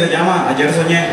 Se llama Ayer Soñé.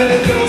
gonna go